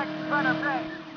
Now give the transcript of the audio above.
seconds, run of play.